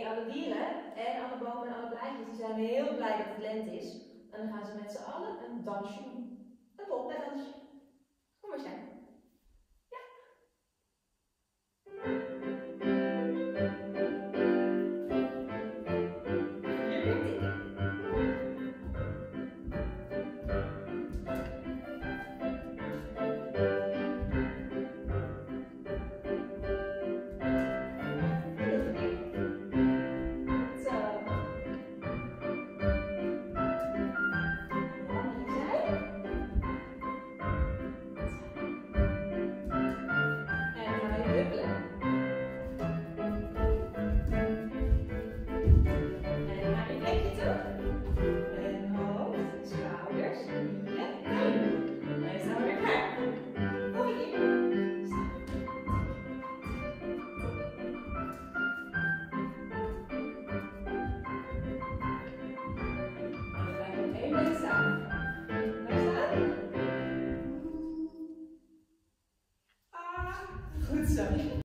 alle dieren en alle bomen en alle blaadjes zijn heel blij dat het lente is. En dan gaan ze met z'n allen een dansje doen. Good stuff.